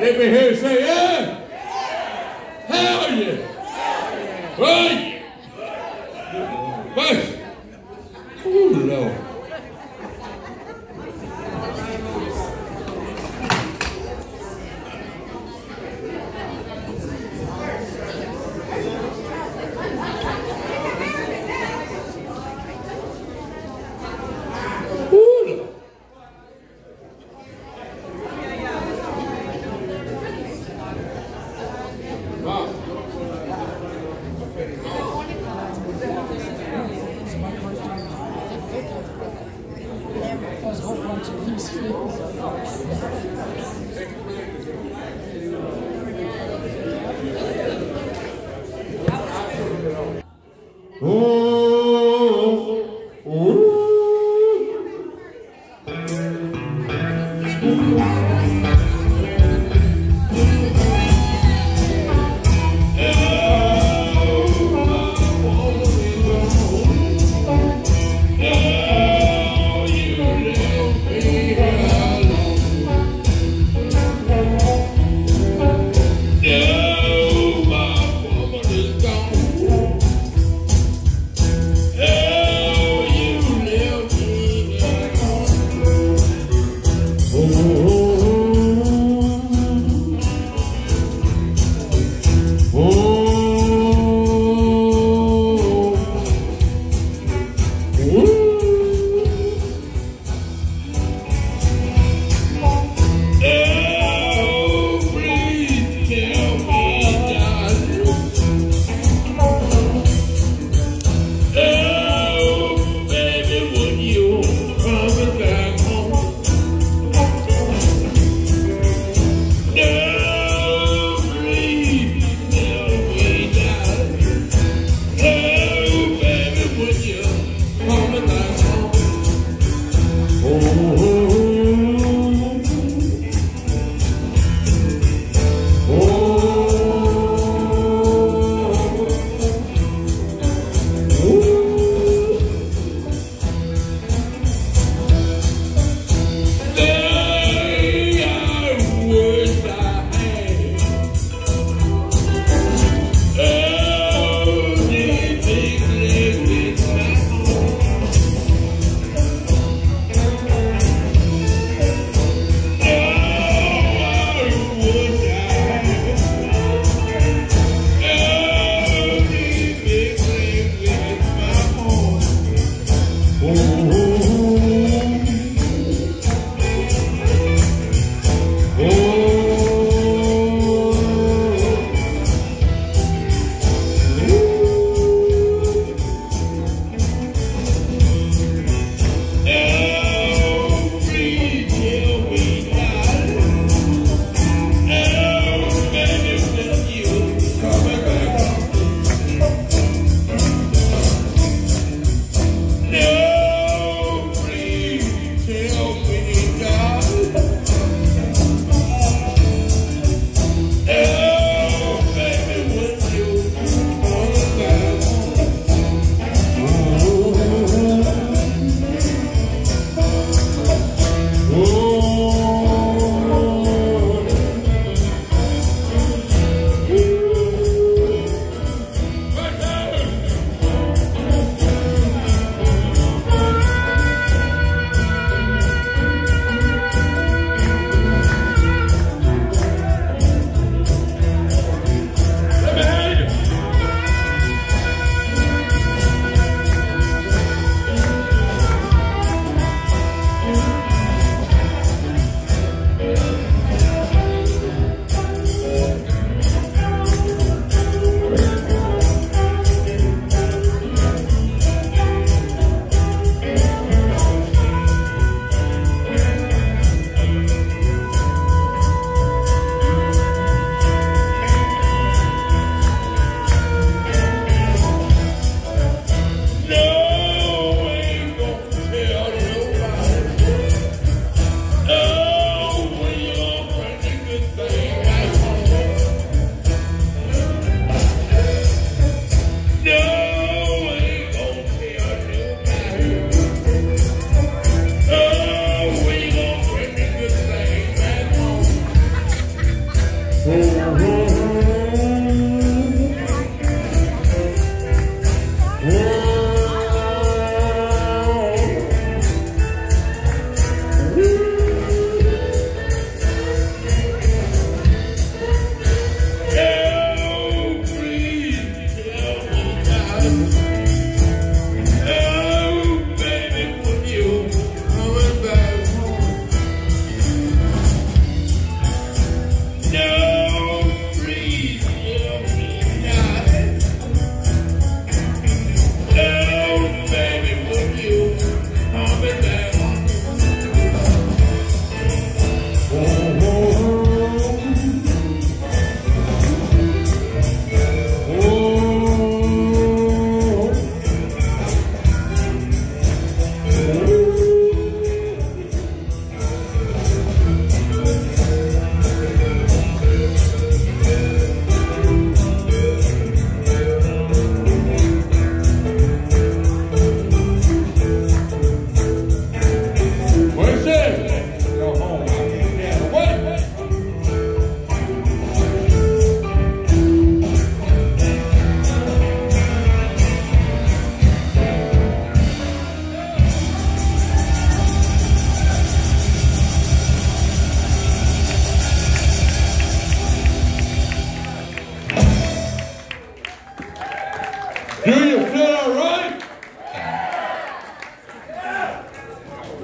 Let me hear you say, yeah. Hell yeah. Oh yeah.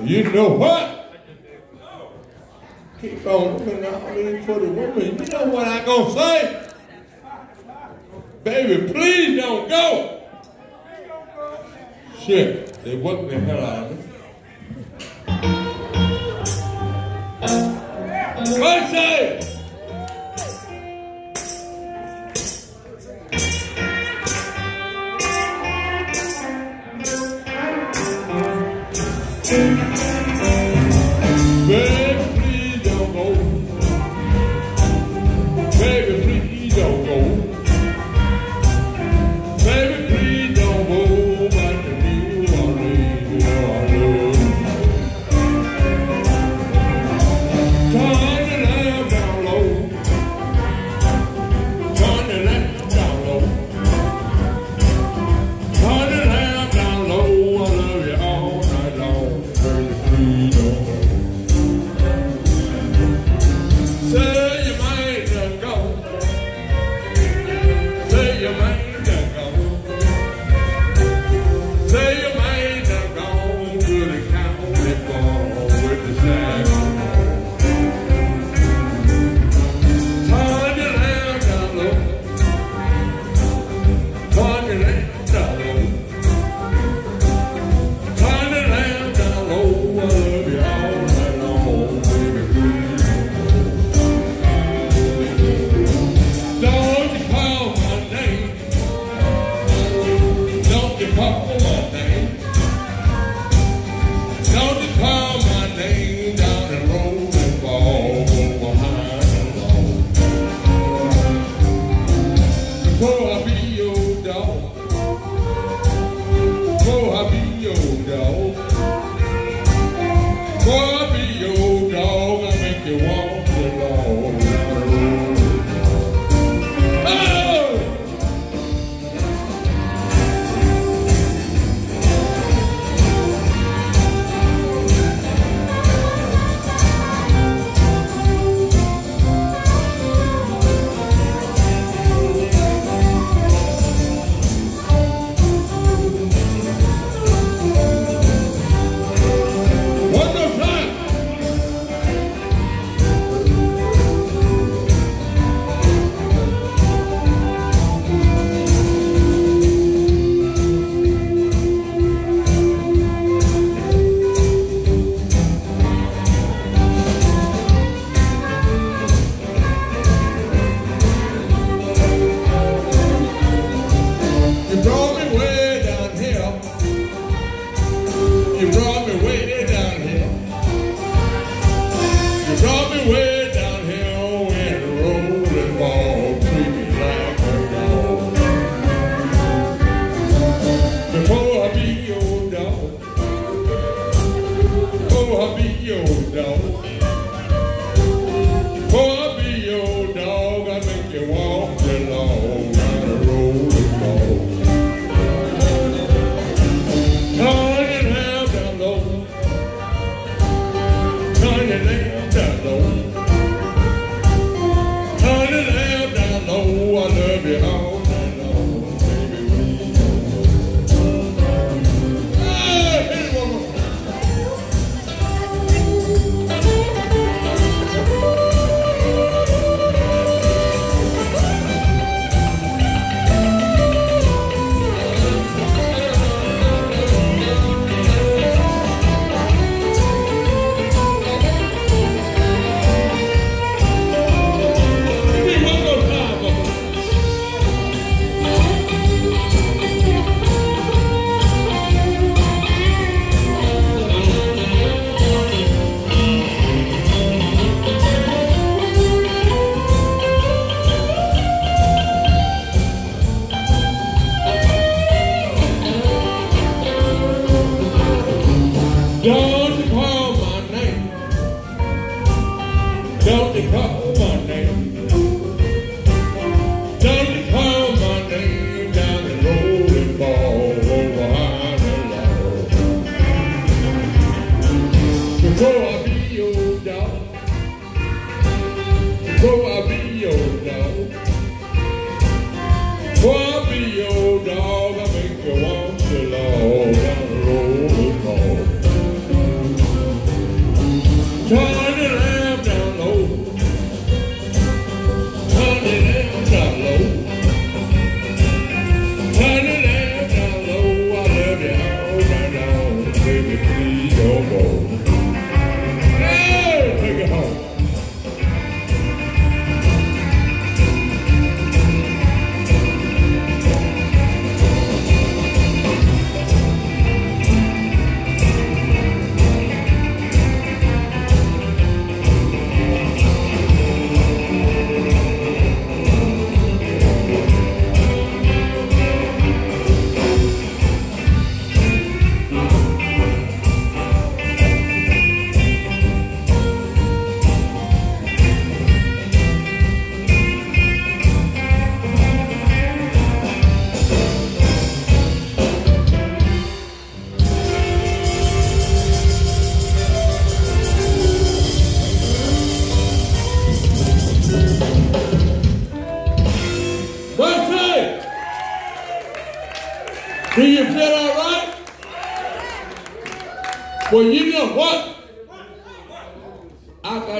You know what? Keep on looking out me for the women. You know what I gonna say? Baby, please don't go. Shit, they worked the hell out of me. Mercy!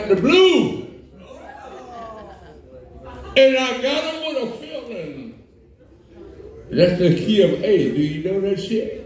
the blue. And I got them with a feeling. That's the key of A. Do you know that shit?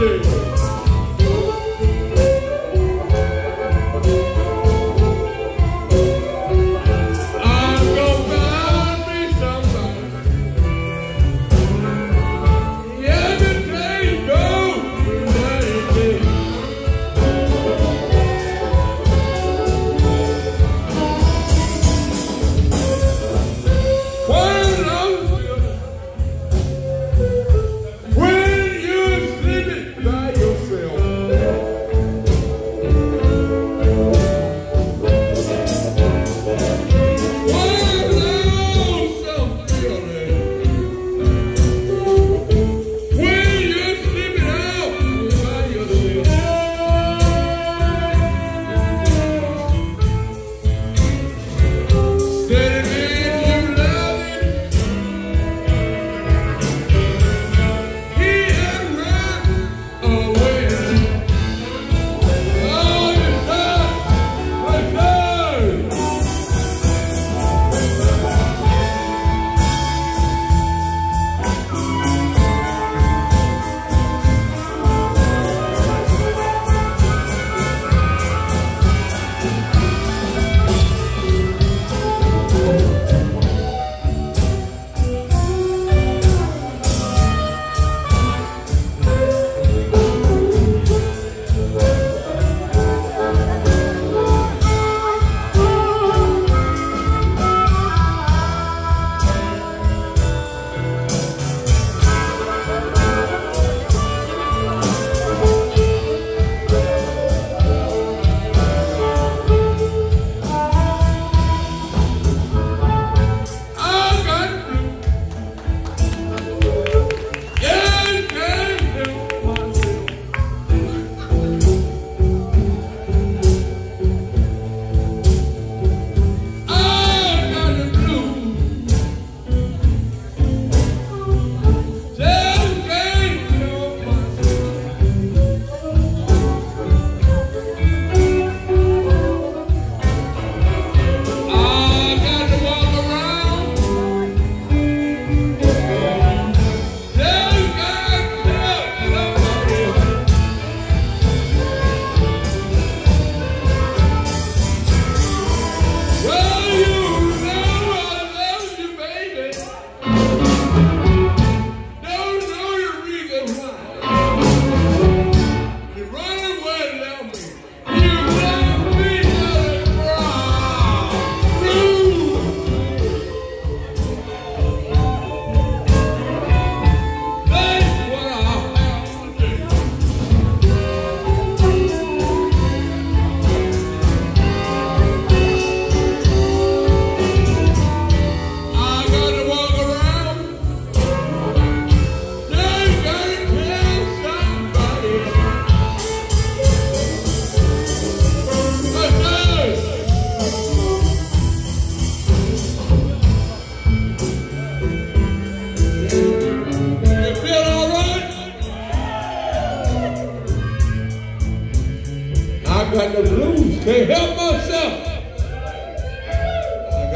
do.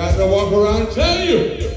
Got to walk around and tell you.